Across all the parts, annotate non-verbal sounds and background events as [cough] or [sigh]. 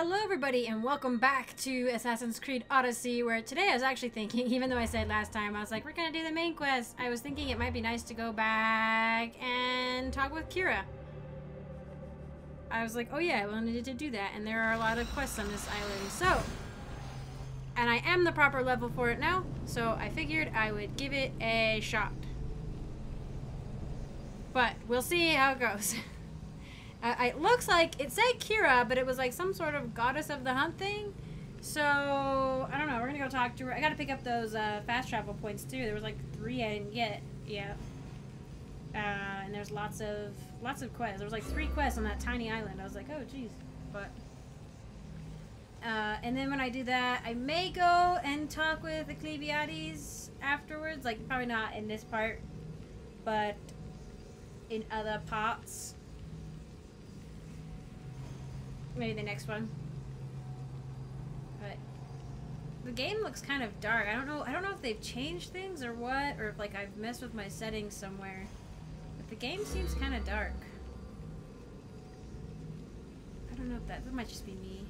Hello everybody and welcome back to Assassin's Creed Odyssey where today I was actually thinking, [laughs] even though I said last time, I was like, we're gonna do the main quest. I was thinking it might be nice to go back and talk with Kyra. I was like, oh yeah, I wanted to do that and there are a lot of quests on this island. So, and I am the proper level for it now, so I figured I would give it a shot. But we'll see how it goes. [laughs] Uh, it looks like it said Kyra, but it was like some sort of goddess of the hunt thing. So I don't know. We're gonna go talk to her. I gotta pick up those uh, fast travel points too. There was like three I didn't get. Yeah. Uh, and there's lots of lots of quests. There was like three quests on that tiny island. I was like, oh jeez. But uh, and then when I do that, I may go and talk with the Cleviades afterwards. Like probably not in this part, but in other parts maybe the next one. But the game looks kind of dark. I don't know. I don't know if they've changed things or what, or if like I've messed with my settings somewhere. But the game seems kind of dark. I don't know if that that might just be me.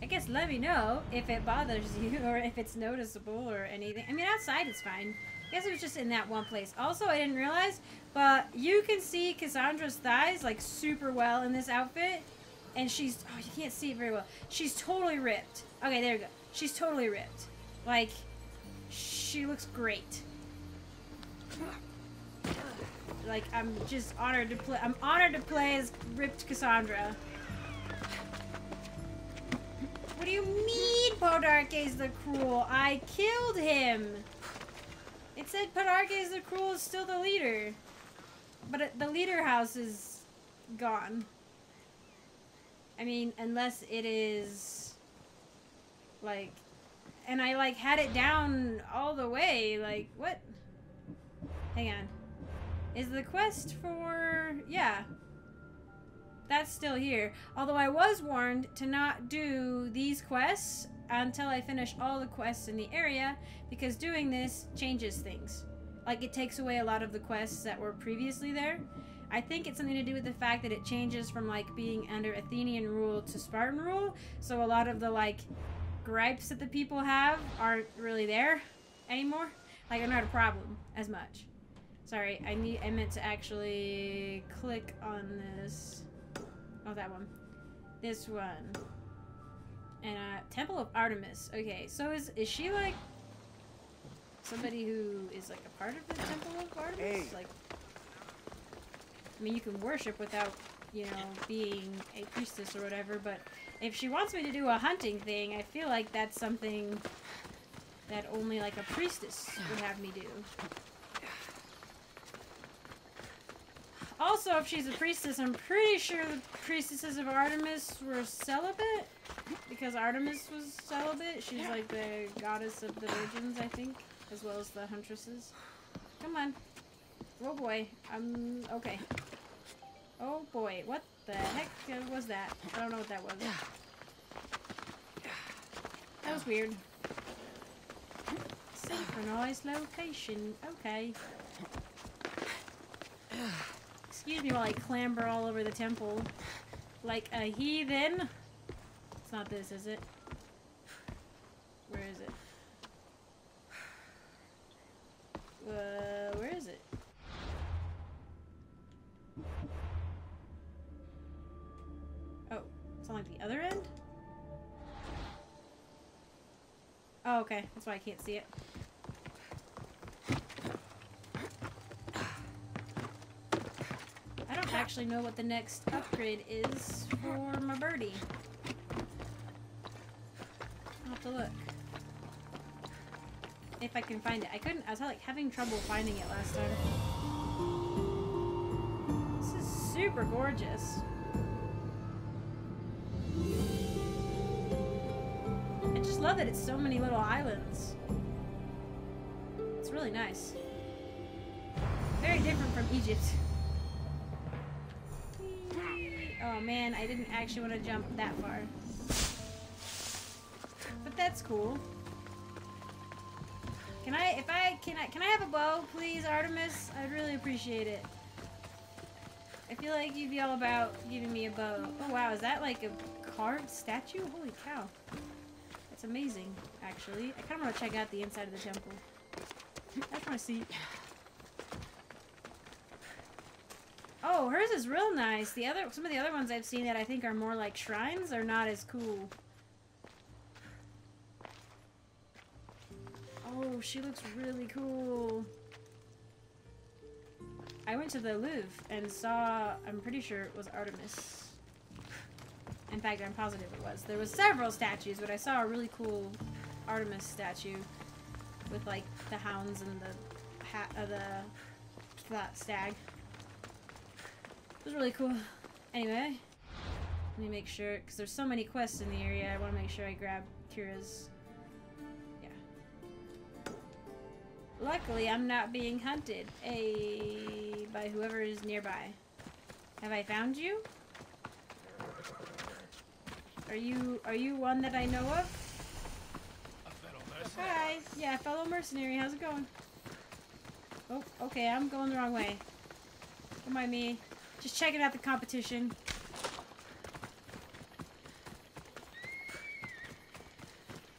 I guess let me know if it bothers [laughs] you or if it's noticeable or anything. I mean, outside it's fine. I guess it was just in that one place. Also, I didn't realize, but you can see Kassandra's thighs like super well in this outfit and she's oh you can't see it very well. She's totally ripped. Okay, there we go. She's totally ripped. Like she looks great. Like I'm just honored to play. I'm honored to play as ripped Kassandra. What do you mean Podarkes the Cruel? I killed him. It said Podarkes the Cruel is still the leader. But the leader house is gone. I mean, unless it is like and I like had it down all the way, like what? Hang on. Is the quest for yeah. That's still here. Although I was warned to not do these quests until I finish all the quests in the area because doing this changes things. Like it takes away a lot of the quests that were previously there I think it's something to do with the fact that it changes from like being under Athenian rule to Spartan rule. So a lot of the like gripes that the people have aren't really there anymore. Like they're not a problem as much. Sorry, I need I meant to actually click on this. Oh, that one. This one. And uh Temple of Artemis. Okay, so is is she like somebody who is like a part of the Temple of Artemis? Hey. Like I mean, you can worship without, you know, being a priestess or whatever, but if she wants me to do a hunting thing, I feel like that's something that only, like, a priestess would have me do. Also, if she's a priestess, I'm pretty sure the priestesses of Artemis were celibate. Because Artemis was celibate. She's like the goddess of the virgins, I think. As well as the huntresses. Come on. Oh boy. I'm... okay. Oh boy, what the heck was that? I don't know what that was. That was weird. Synchronized location. Okay. Excuse me while I clamber all over the temple. Like a heathen. It's not this, is it? Okay. That's why I can't see it. I don't actually know what the next upgrade is for my birdie. I'll have to look. If I can find it. I couldn't, I was like having trouble finding it last time. This is super gorgeous. Just love that it's so many little islands. It's really nice. Very different from Egypt. Oh man, I didn't actually want to jump that far. But that's cool. Can I, if I, can I, can I have a bow, please, Artemis? I'd really appreciate it. I feel like you'd be all about giving me a bow. Oh wow, is that like a carved statue? Holy cow. That's amazing, actually. I kind of want to check out the inside of the temple. I want to see. Oh, hers is real nice. The other, some of the other ones I've seen that I think are more like shrines are not as cool. Oh, she looks really cool. I went to the Louvre and saw, I'm pretty sure it was Artemis. In fact, I'm positive it was. There was several statues, but I saw a really cool Artemis statue with like the hounds and the hat of uh, the flat stag. It was really cool. Anyway, let me make sure, because there's so many quests in the area, I want to make sure I grab Kyra's. Yeah. Luckily, I'm not being hunted a by whoever is nearby. Have I found you? Are you are you one that I know of? Hi. Yeah, fellow mercenary. How's it going? Oh, okay. I'm going the wrong way. Don't mind me. Just checking out the competition.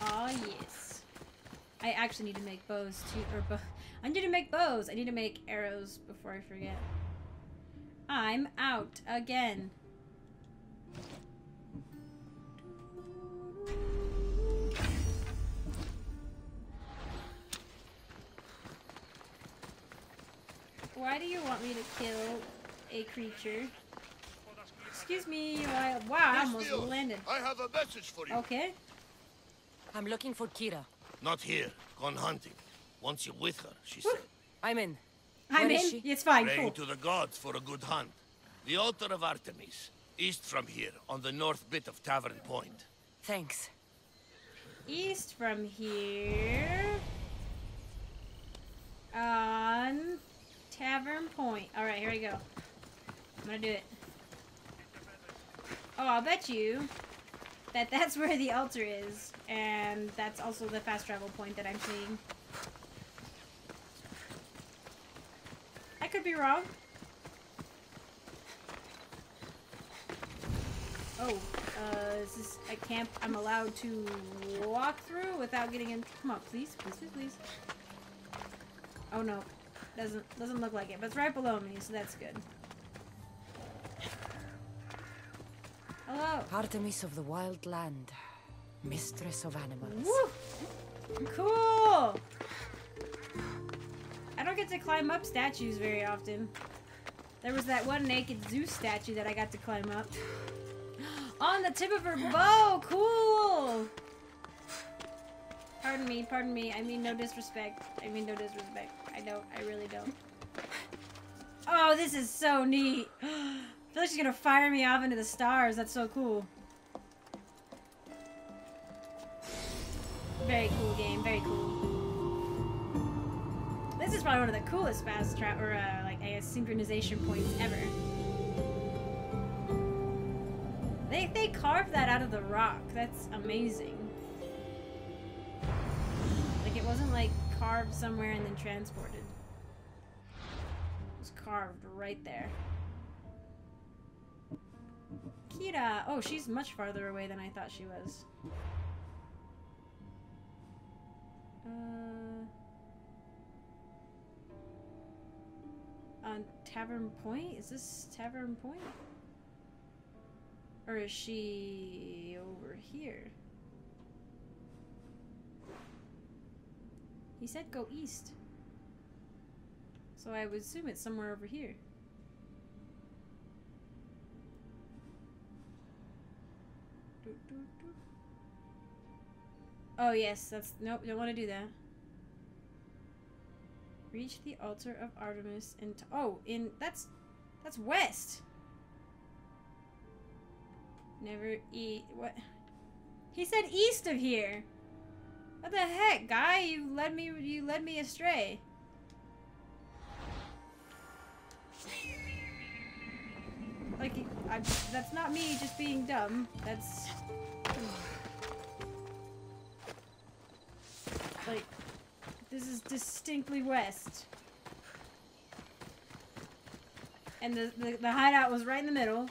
Oh yes. I actually need to make bows too, or I need to make bows. I need to make arrows before I forget. I'm out again. Why do you want me to kill a creature? Excuse me, I, wow, I almost landed. I have a message for you. Okay. I'm looking for Kyra. Not here. Gone hunting. Once you're with her, she said. I'm in. I'm Where in. she? It's fine. Praying Cool. to the gods for a good hunt. The altar of Artemis. East from here, on the north bit of Tavern Point. Thanks. East from here. On Tavern Point. Alright, here we go. I'm gonna do it. Oh, I'll bet you that that's [laughs] where the altar is. And that's also the fast travel point that I'm seeing. I could be wrong. Oh, uh, is this a camp I'm allowed to walk through without getting in? Come on, please, please, please, please. Oh no, doesn't doesn't look like it, but it's right below me, so that's good. Hello. Artemis of the Wild Land. Mistress of animals. Woo! Cool. I don't get to climb up statues very often. There was that one naked Zeus statue that I got to climb up. [gasps] On the tip of her [gasps] bow! Cool! Pardon me, pardon me. I mean no disrespect. I mean no disrespect. I don't. I really don't. Oh, this is so neat. [gasps] I feel like she's gonna fire me off into the stars. That's so cool. Very cool game. Very cool. This is probably one of the coolest fast trap or uh, like I guess synchronization points ever. They they carved that out of the rock. That's amazing. Like it wasn't like carved somewhere and then transported. It was carved right there. Kyra! Oh, she's much farther away than I thought she was. Uh, on Tavern Point? Is this Tavern Point? Or is she over here? He said go east. So I would assume it's somewhere over here. Oh yes, that's nope, don't want to do that. Reach the altar of Artemis and oh, in that's that's west. Never eat what? He said east of here. What the heck, guy? You led me you led me astray. Like I, that's not me just being dumb. That's like this is distinctly west. And the, the, the hideout was right in the middle.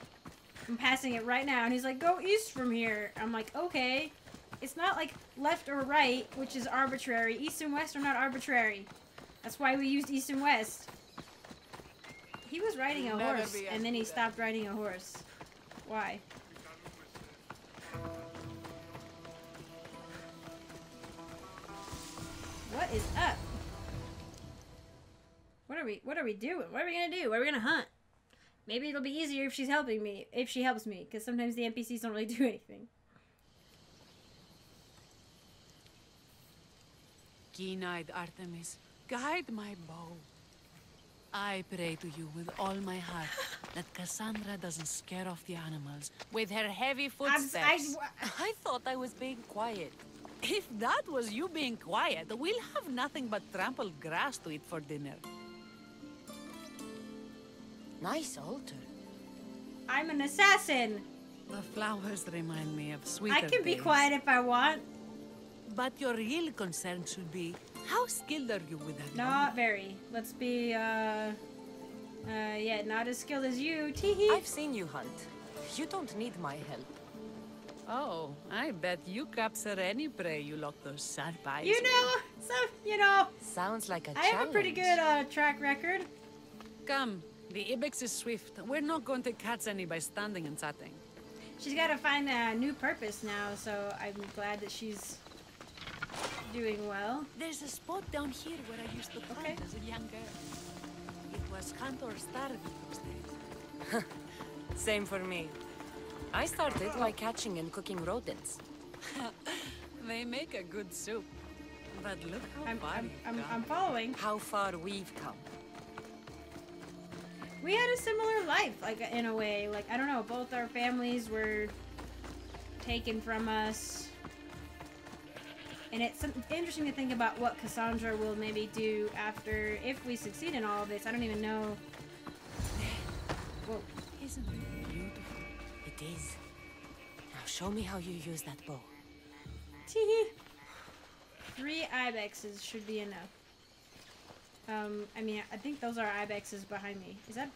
I'm passing it right now. And he's like, go east from here. I'm like, okay. It's not like left or right, which is arbitrary. East and west are not arbitrary. That's why we used east and west. He was riding a horse, and then he stopped riding a horse. Why? What is up? What are we what are we doing? What are we gonna do? What are we gonna hunt? Maybe it'll be easier if she's helping me, if she helps me, because sometimes the NPCs don't really [laughs] do anything. Keen-eyed Artemis, guide my bow. I pray to you with all my heart that Kassandra doesn't scare off the animals with her heavy footsteps. I, I thought I was being quiet. If that was you being quiet, we'll have nothing but trampled grass to eat for dinner. Nice altar. I'm an assassin. The flowers remind me of sweet. I can be quiet if I want. But your real concern should be, how skilled are you with that bow? Not very. Let's be, uh, uh, yeah, not as skilled as you. Teehee. I've seen you hunt. You don't need my help. Oh, I bet you capture any prey you lock those sharp eyes You with. know, so you know, Sounds like a I have a pretty good uh, track record. Come, the Ibex is swift. We're not going to catch any by standing and chatting. She's got to find a new purpose now, so I'm glad that she's doing well. There's a spot down here where I used to hunt Okay. as a young girl. It was hunt or starve those days. [laughs] Same for me. I started by catching and cooking rodents. [laughs] They make a good soup. But look how I'm, far I'm, I'm, come. I'm following. How far we've come. We had a similar life, like in a way. Like I don't know, both our families were taken from us, and it's interesting to think about what Kassandra will maybe do after if we succeed in all of this. I don't even know. Whoa. Isn't it beautiful? It is. Now show me how you use that bow. Teehee. Three ibexes should be enough. Um, I mean, I think those are ibexes behind me. Is that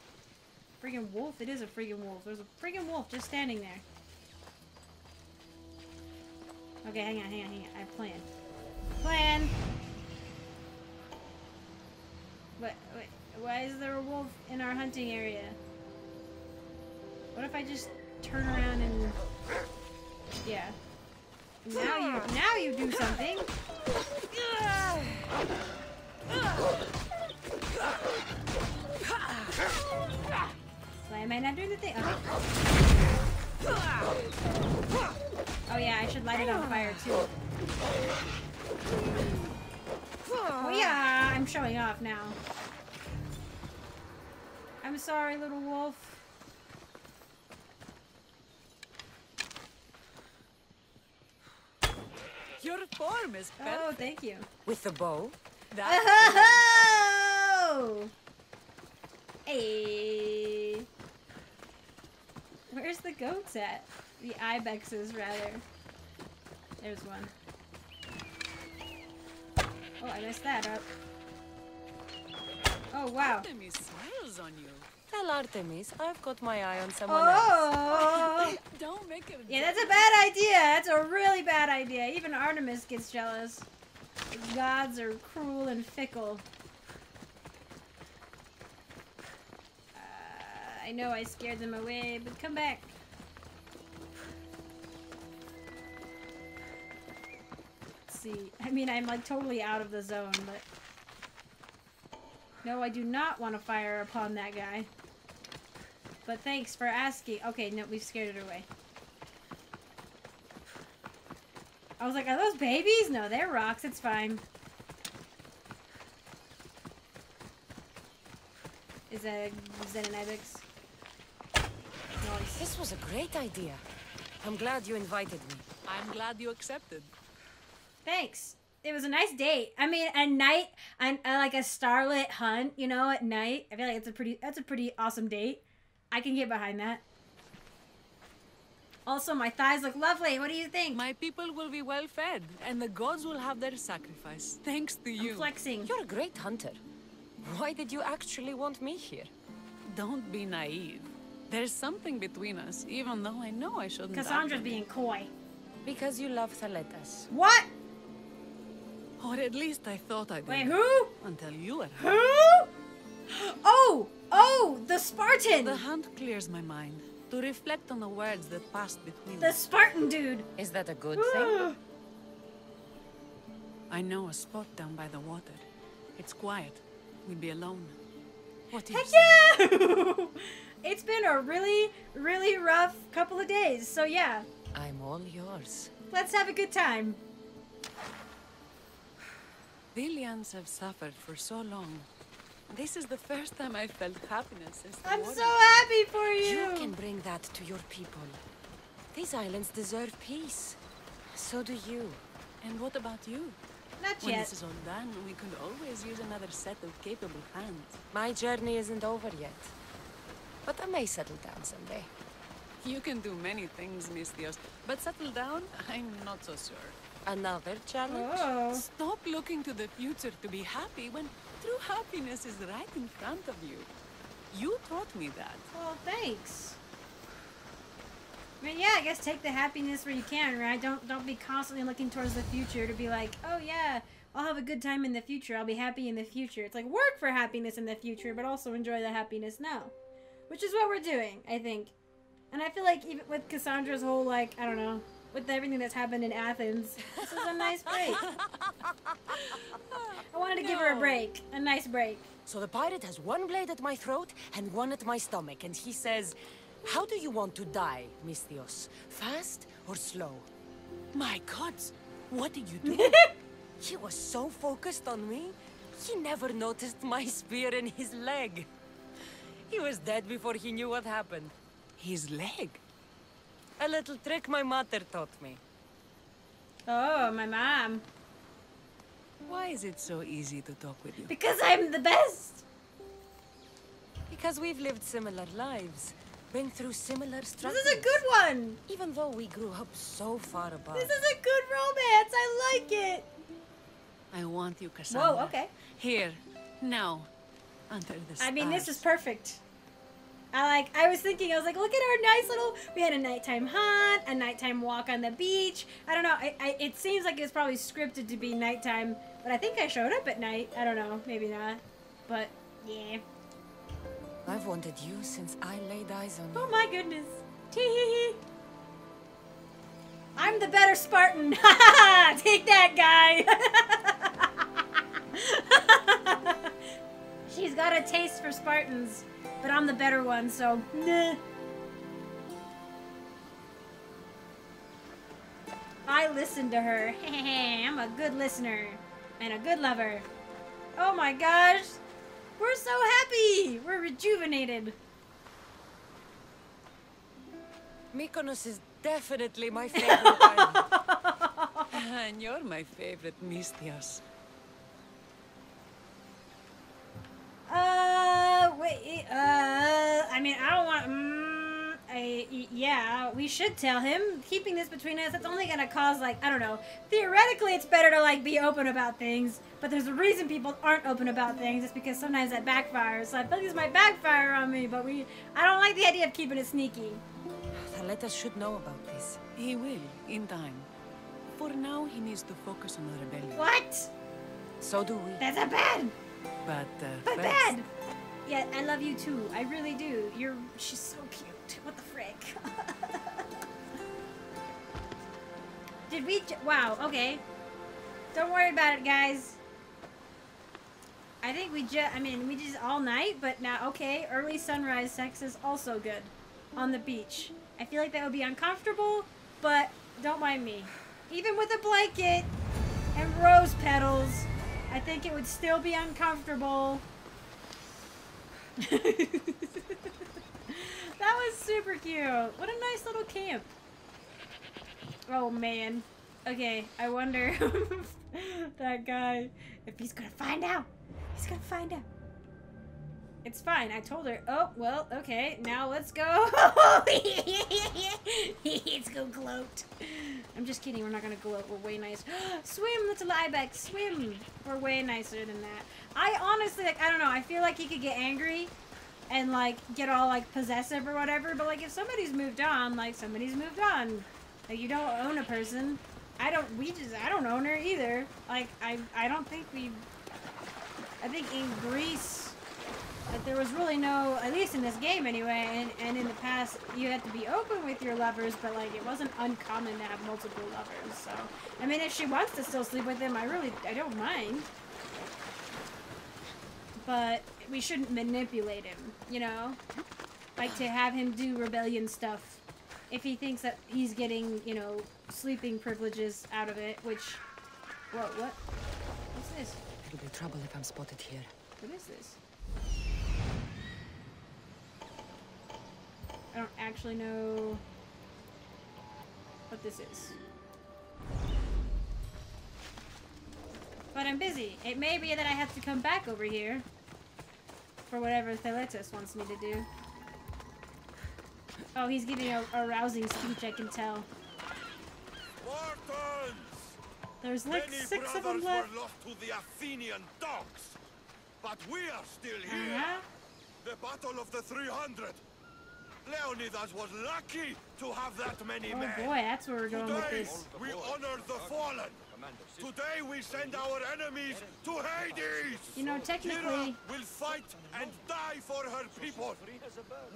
freaking wolf? It is a freaking wolf. There's a freaking wolf just standing there. Okay, hang on, hang on, hang on. I have plan. Plan. Wait, why is there a wolf in our hunting area? What if I just turn around and yeah? Now you now you do something. Why am I not doing the thing? Okay. Oh yeah, I should light it on fire too. Oh yeah, I'm showing off now. I'm sorry, little wolf. Your form is oh, perfect. Oh, thank you. With the bow? That's Oh! Hey. Where's the goats at? The ibexes, rather. There's one. Oh, I messed that up. Oh, wow. Artemis smiles on you. Tell Artemis I've got my eye on someone else. Oh! [laughs] Don't make it. Yeah, that's a bad idea. That's a really bad idea. Even Artemis gets jealous. The gods are cruel and fickle. Uh, I know I scared them away, but come back. See. I mean, I'm like totally out of the zone, but. No, I do not want to fire upon that guy. But thanks for asking. Okay, no, we've scared it away. I was like, are those babies? No, they're rocks. It's fine. Is that, is that an ibex? Nice. This was a great idea. I'm glad you invited me. I'm glad you accepted. Thanks. It was a nice date. I mean, a night, and uh, like a starlit hunt, you know, at night. I feel like it's a pretty, that's a pretty awesome date. I can get behind that. Also, my thighs look lovely. What do you think? My people will be well fed, and the gods will have their sacrifice, [laughs] thanks to I'm you. flexing. You're a great hunter. Why did you actually want me here? Don't be naive. There's something between us, even though I know I shouldn't. Kassandra's act on it. being coy. Because you love Thaletas. What? Or at least I thought I did. Wait, who? Until you were. Who? Oh, oh, the Spartan. The hunt clears my mind to reflect on the words that passed between The us. Spartan dude. Is that a good thing? I know a spot down by the water. It's quiet. We'd be alone. What do Heck say? yeah! [laughs] it's been a really, really rough couple of days. So yeah, I'm all yours. let's have a good time. Billions have suffered for so long. This is the first time I've felt happiness since the I'm so happy for You you. can bring that to your people. These islands deserve peace. So do you. And what about you? Not When yet. this is all done, we could always use another set of capable hands. My journey isn't over yet. But I may settle down someday. You can do many things, Misthios, but settle down, I'm not so sure. Another challenge? Oh. Stop looking to the future to be happy when true happiness is right in front of you. You taught me that. Well, thanks. I mean, yeah, I guess take the happiness where you can, right? Don't don't be constantly looking towards the future to be like, oh yeah, I'll have a good time in the future. I'll be happy in the future. It's like work for happiness in the future, but also enjoy the happiness now, which is what we're doing, I think. And I feel like even with Kassandra's whole like, I don't know, with everything that's happened in Athens, this is a nice break. I wanted to give her a break, a nice break. So the pirate has one blade at my throat and one at my stomach, and he says, How do you want to die, Misthios? Fast or slow? My gods, what did you do? [laughs] He was so focused on me, he never noticed my spear in his leg. He was dead before he knew what happened. His leg. A little trick my mother taught me. Oh, my mom. Why is it so easy to talk with you? Because I'm the best. Because we've lived similar lives, been through similar struggles. This is a good one. Even though we grew up so far apart. This is a good romance. I like it. I want you, Kassandra. Whoa, okay. Here, now, under the stars. I mean, this is perfect. I like. I was thinking. I was like, look at our nice little. We had a nighttime hunt, a nighttime walk on the beach. I don't know. I, I, it seems like it's probably scripted to be nighttime, but I think I showed up at night. I don't know. Maybe not. But yeah. I've wanted you since I laid eyes on oh you Oh my goodness. Tee I'm the better Spartan. [laughs] Take that, guy. [laughs] She's got a taste for Spartans, but I'm the better one, so nah. I listen to her. [laughs] I'm a good listener and a good lover. Oh my gosh. We're so happy. We're rejuvenated. Mykonos is definitely my favorite island. [laughs] and you're my favorite, Misthios. Uh, wait. Uh, I mean, I don't want. Mm, I, yeah, we should tell him. Keeping this between us, it's only gonna cause like I don't know. Theoretically, it's better to like be open about things, but there's a reason people aren't open about things. It's because sometimes that backfires. So I feel like this might backfire on me, but we. I don't like the idea of keeping it sneaky. Thaletas should know about this. He will, in time. For now, he needs to focus on the rebellion. What? So do we. That's a bad. But, uh, But first, bad. Yeah, I love you too. I really do. You're. She's so cute. What the frick? [laughs] Did we? Wow. Okay. Don't worry about it, guys. I think we just. I mean, we did all night, but now okay. Early sunrise sex is also good on the beach. I feel like that would be uncomfortable, but don't mind me. Even with a blanket and rose petals, I think it would still be uncomfortable. [laughs] that was super cute. What a nice little camp. Oh man. Okay, I wonder [laughs] that guy if he's gonna find out. He's gonna find out. It's fine. I told her. Oh, well, okay. Now let's go. [laughs] let's go gloat. I'm just kidding. We're not going to gloat. We're way nice. [gasps] Swim, little Ibex. Swim. We're way nicer than that. I honestly, like, I don't know. I feel like he could get angry and like get all like possessive or whatever. But like if somebody's moved on, like somebody's moved on. Like you don't own a person. I don't. We just. I don't own her either. Like I. I don't think we. I think in Greece, that there was really no, at least in this game anyway, and and in the past, you had to be open with your lovers, but like it wasn't uncommon to have multiple lovers. So I mean, if she wants to still sleep with him, I really. I don't mind. But we shouldn't manipulate him. You know, like to have him do rebellion stuff if he thinks that he's getting, you know, sleeping privileges out of it, which... Whoa, what? What's this? It'll be trouble if I'm spotted here. What is this? I don't actually know what this is. But I'm busy. It may be that I have to come back over here for whatever Theletos wants me to do. Oh, he's giving a, a rousing speech, I can tell. Spartans! There's like Many six of them left. were lost to the Athenian dogs. But we are still here. Uh-huh. The Battle of the 300. Leonidas was lucky to have that many Oh men. boy, that's where we're going with Today, this. we honor the fallen. Today, we send our enemies to Hades. You know, technically- Hera will fight and die for her people.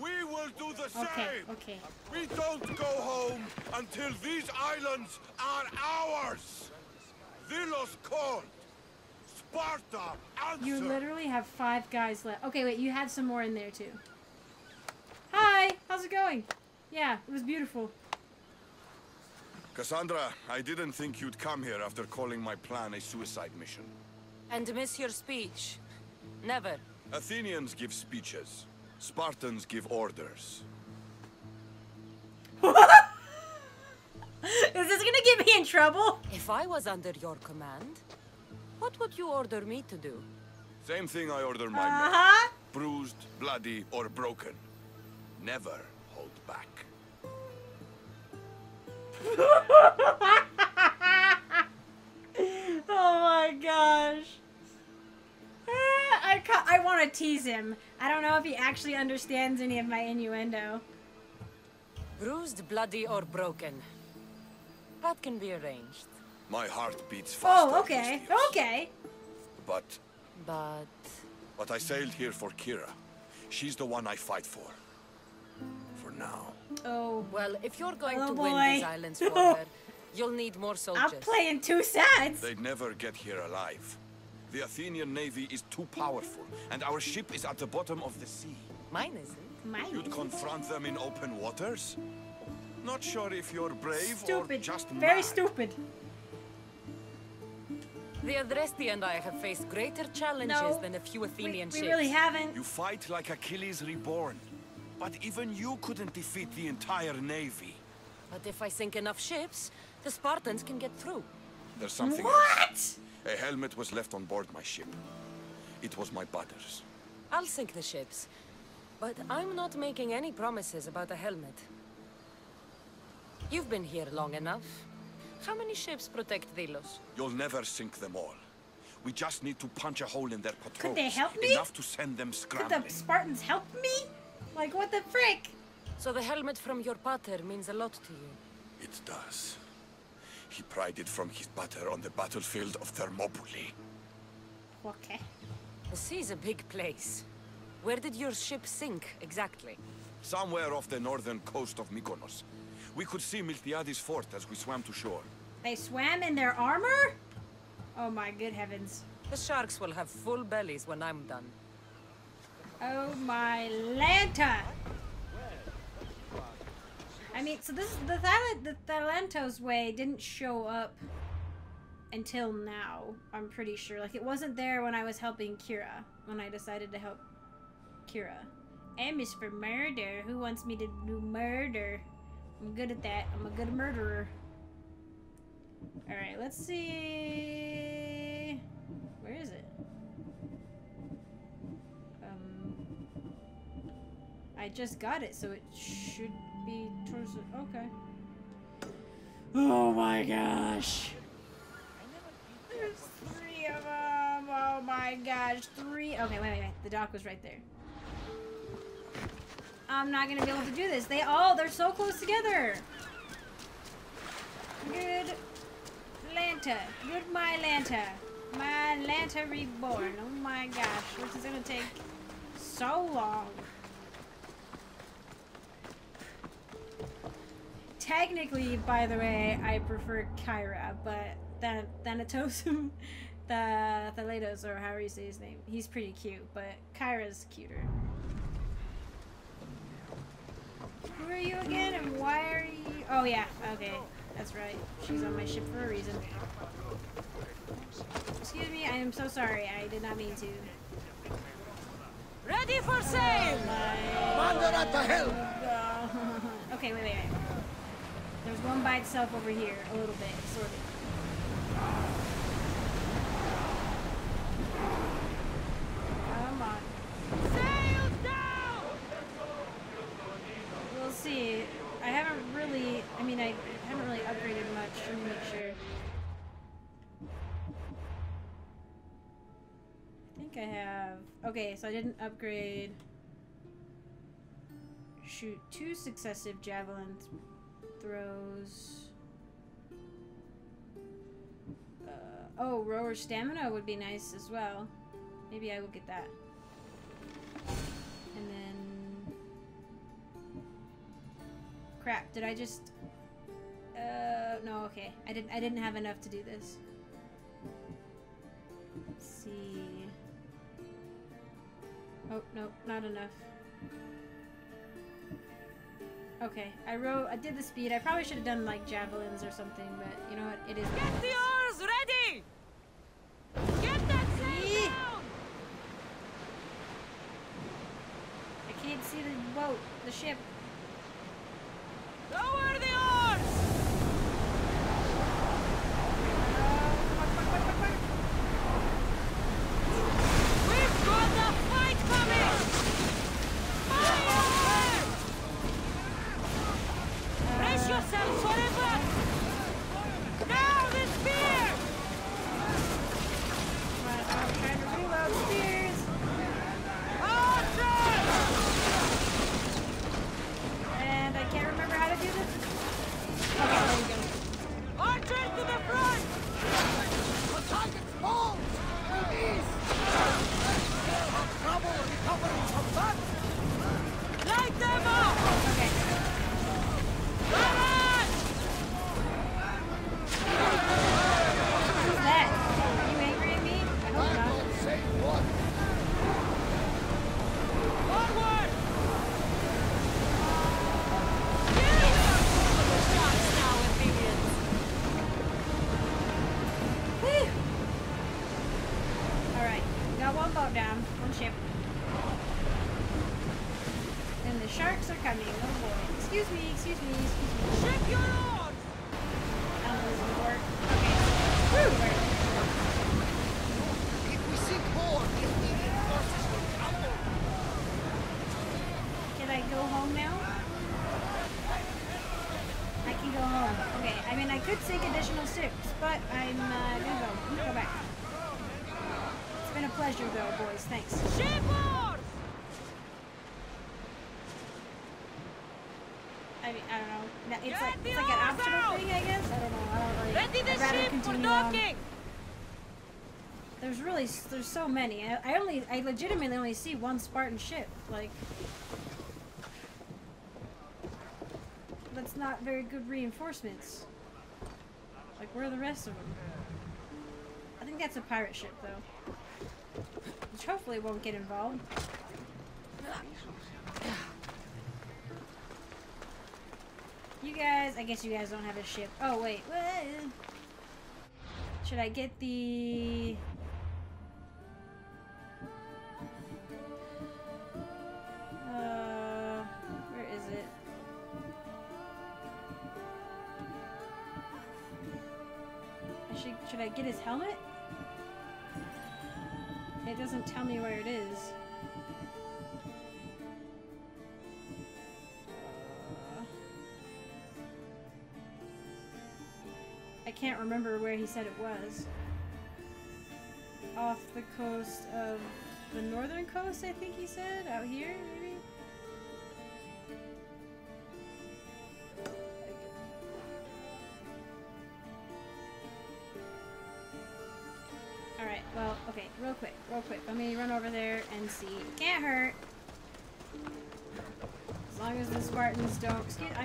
We will do the same. Okay, okay. We don't go home until these islands are ours. Vilos called. Sparta answer. You literally have five guys left. Okay, wait, you had some more in there too. Hi, how's it going? Yeah, it was beautiful. Kassandra, I didn't think you'd come here after calling my plan a suicide mission. And miss your speech. Never. Athenians give speeches. Spartans give orders. [laughs] Is this gonna get me in trouble? If I was under your command, what would you order me to do? Same thing I order my Uh men. Bruised, bloody, or broken. Never hold back. [laughs] oh my gosh. Ah, I, I want to tease him. I don't know if he actually understands any of my innuendo. Bruised, bloody, or broken? That can be arranged. My heart beats faster. Oh, okay. Okay. But, But... but I sailed here for Kyra. She's the one I fight for. For now. Oh. Well, if you're going Oh, to win boy. these islands [laughs] for her, you'll need more soldiers. I'm soldiers. playing two sides. They'd never get here alive. The Athenian navy is too powerful, and our ship is at the bottom of the sea. Mine isn't. Mine. You'd confront them in open waters? Not sure if you're brave or Stupid. just Very mad. stupid. The Adrestia and I have faced greater challenges No. than a few We, Athenian we ships. really haven't. You fight like Achilles reborn. But even you couldn't defeat the entire navy. But if I sink enough ships, the Spartans can get through. There's something What? else. A helmet was left on board my ship. It was my brother's. I'll sink the ships. But I'm not making any promises about a helmet. You've been here long enough. How many ships protect Delos? You'll never sink them all. We just need to punch a hole in their patrols. they help me? Enough to send them scrambling. Could scrambling. the Spartans help me? Like, what the frick? So the helmet from your pater means a lot to you. It does. He pried it from his pater on the battlefield of Thermopylae. Okay. The sea's a big place. Where did your ship sink, exactly? Somewhere off the northern coast of Mykonos. We could see Miltiades fort as we swam to shore. They swam in their armor? Oh my good heavens. The sharks will have full bellies when I'm done. Oh my Lanta! I mean, so this the Thal- the Thalantos way didn't show up until now. I'm pretty sure. Like it wasn't there when I was helping Kyra. When I decided to help Kyra. M is for murder. Who wants me to do murder? I'm good at that. I'm a good murderer. All right, let's see. I just got it, so it should be towards the. Okay. Oh my gosh. There's three of them. Oh my gosh, three. Okay, wait, wait, wait. The dock was right there. I'm not gonna be able to do this. They all, they're so close together. Good Lanta. Good my Lanta. My Lanta reborn. Oh my gosh. This is gonna take so long. Technically, by the way, I prefer Kyra, but that Thanatos, [laughs] the Thaletos, or however you say his name, he's pretty cute, but Kyra's cuter. Who are you again, and why are you? Oh yeah, okay, that's right. She's on my ship for a reason. Excuse me, I am so sorry. I did not mean to. Ready for sail! Commander oh at the helm! [laughs] okay, wait, wait, wait. There's one by itself over here, a little bit, sort of. Come on. Down! We'll see. I haven't really, I mean, I haven't really upgraded much. Let me make sure. I think I have. Okay, so I didn't upgrade. Shoot two successive javelin th- throws. Uh, oh, rower stamina would be nice as well. Maybe I will get that. And then. Crap! Did I just? Uh, no. Okay, I didn't. I didn't have enough to do this. Let's see. Oh no, not enough. Okay, I wrote. I did the speed. I probably should have done like javelins or something, but you know what? It is. Get the oars ready! Get that sail down! I can't see the boat, the ship. Lower the oars! We've got the fight coming! Fire! Brace yourselves, forever! Now the spear! I'm trying to reload spears. Archers! And I can't remember how to do this. Okay, there we go. Archers to the front! The target's falls! East! Have trouble recovering from that? Light them up! Okay. Barrage! Who's that? Are you angry at me? I hope not. Don't say what? Forward! Shots now, amphibians! Whew. Alright, we got one boat down, one ship. And the sharks are coming, oh boy. Excuse me, excuse me, excuse me. Ship your oars! I don't know if this will work. Okay. Whew. Worked. If we seek more, the Athenian forces will crumble. Can I go home now? I can go home. Okay, I mean, I could sink additional ships, but I'm uh, gonna go. I'm gonna go back. It's been a pleasure, though, boys. Thanks. Ship! I mean, I don't know. It's like it's like an optional thing, I guess. I don't know. I don't really. Ready the I'd rather ship for docking! There's really there's so many. I, I only I legitimately only see one Spartan ship. Like that's not very good reinforcements. Like where are the rest of them? I think that's a pirate ship though, which hopefully won't get involved. You guys, I guess you guys don't have a ship. Oh wait. Should I get the? Uh, where is it? Should should I get his helmet? It doesn't tell me where it is. Uh, I can't remember where he said it was. Off the coast of the northern coast, I think he said? Out here,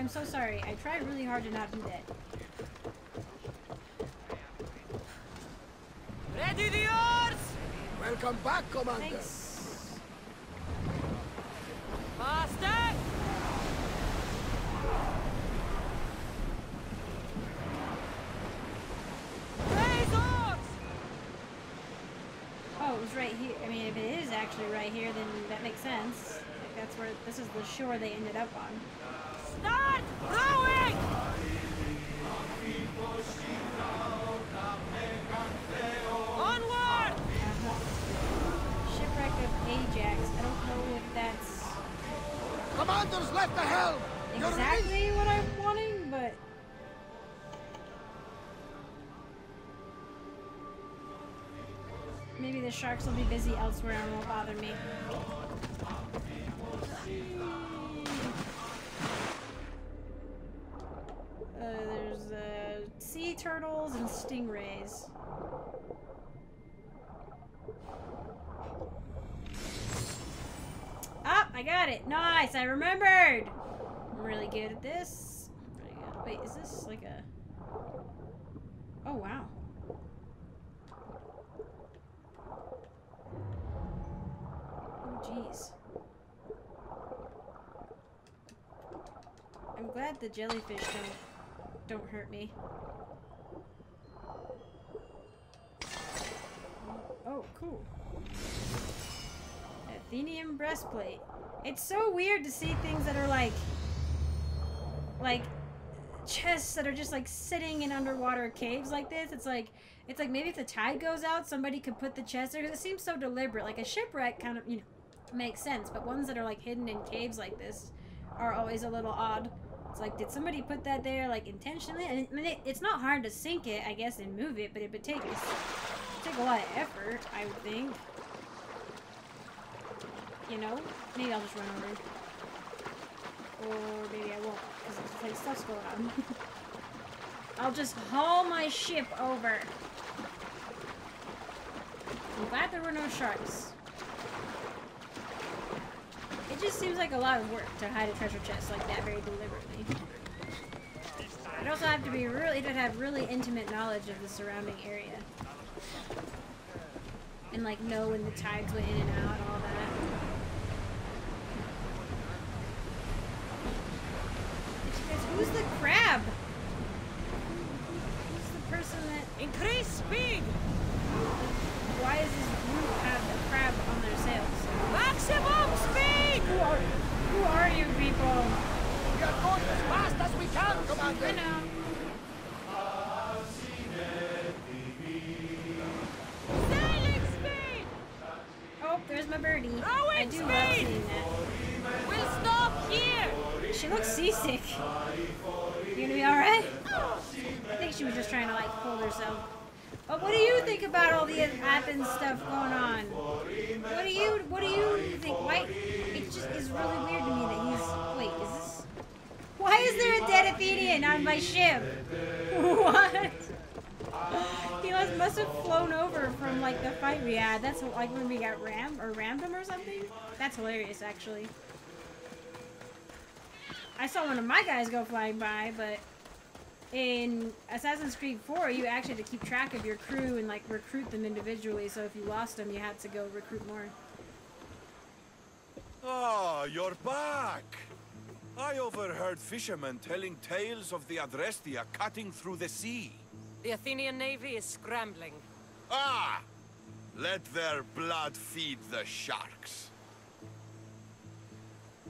I'm so sorry. I tried really hard to not do that. Ready the oars! Welcome back, Commander. Thanks. Faster! Raise oars! Oh, it was right here. I mean, if it is actually right here, then that makes sense. Like, that's where... This is the shore they ended up on. Start rowing! Onward! Shipwreck of Ajax. I don't know if that's Commander's left the helm. Exactly what I'm wanting, but... Maybe the sharks will be busy elsewhere and won't bother me. Uh, there's uh, sea turtles and stingrays. Ah, I got it. Nice, I remembered. I'm really good at this. Wait, is this like a... Oh, wow. Oh, jeez. I'm glad the jellyfish don't don't hurt me. Oh, cool. Athenian breastplate. It's so weird to see things that are like like chests that are just like sitting in underwater caves like this. It's like it's like maybe if the tide goes out, somebody could put the chest there. 'cause It seems so deliberate. Like a shipwreck kind of you know makes sense, but ones that are like hidden in caves like this are always a little odd. It's like, did somebody put that there like intentionally? And I mean, it, it's not hard to sink it, I guess, and move it, but it would take take a lot of effort, I would think. You know, maybe I'll just run over, or maybe I won't, because like stuff's going on. [laughs] I'll just haul my ship over. I'm glad there were no sharks. It just seems like a lot of work to hide a treasure chest like that very deliberately. You'd also have to be really, you'd have really intimate knowledge of the surrounding area. And like know when the tides went in and out and all that. Guys, who's the crab? Who's the person that, Increase speed! why does this group have a crab on their sails? Maximum speed! Who are, who are you people? We are going as fast as we can, Commander. Sailing speed! Oh, there's my birdie. Rowing I do love seeing that. We'll stop here! She looks seasick. You gonna be alright? I think she was just trying to like hold herself. But what do you think about all the Athens stuff going on? What do you what do you think? Why it just is really weird to me that he's wait, is this why is there a dead Athenian on my ship? [laughs] What? He must, must have flown over from like the fight we had. That's like when we got rammed or rammed him or something. That's hilarious, actually. I saw one of my guys go flying by, but in Assassin's Creed 4, you actually had to keep track of your crew and like recruit them individually. So if you lost them, you had to go recruit more. Ah, you're back. I overheard fishermen telling tales of the Adrestia cutting through the sea. The Athenian navy is scrambling. Ah! Let their blood feed the sharks.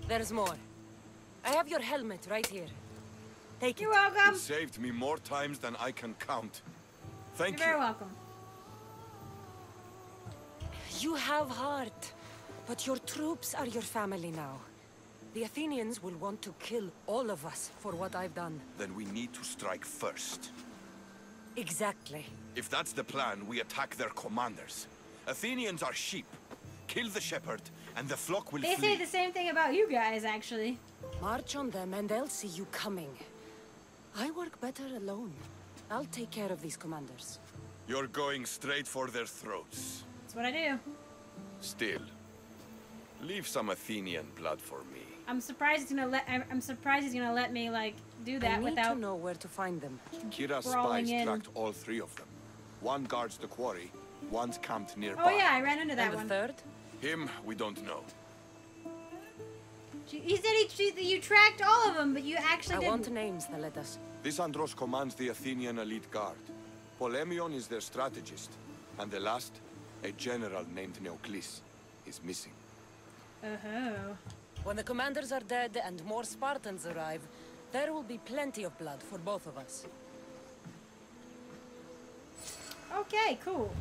There's more. I have your helmet right here. Take it. You're welcome. It saved me more times than I can count. You're Thank very you. Are welcome. You have heart, but your troops are your family now. The Athenians will want to kill all of us for what I've done. Then we need to strike first. Exactly. If that's the plan, we attack their commanders. Athenians are sheep. Kill the shepherd, and the flock will They flee. say the same thing about you guys, actually. March on them and they'll see you coming. I work better alone. I'll take care of these commanders. You're going straight for their throats. That's what I do. Still, leave some Athenian blood for me. I'm surprised he's gonna let. I'm, I'm surprised he's gonna let me like do that I that need without. to know where to find them. Kyra's spies in. tracked all three of them. One guards the quarry, one's camped nearby. Oh yeah, I ran into that and the one. third? Him, we don't know. She- He said he, she, you tracked all of them, but you actually I didn't. want names, Thaletas. This Andros commands the Athenian elite guard. Polemion is their strategist. And the last, a general named Neokles, is missing. Oh. When the commanders are dead and more Spartans arrive, there will be plenty of blood for both of us. Okay, cool.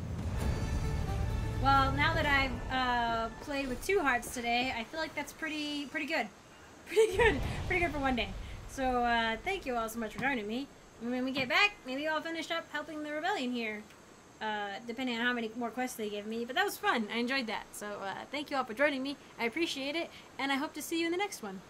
Well, now that I've uh, played with two hearts today, I feel like that's pretty pretty good. [laughs] Pretty good. Pretty good for one day. So, uh, thank you all so much for joining me. And when we get back, maybe I'll finish up helping the rebellion here. Uh, depending on how many more quests they give me. But that was fun. I enjoyed that. So, uh, thank you all for joining me. I appreciate it. And I hope to see you in the next one.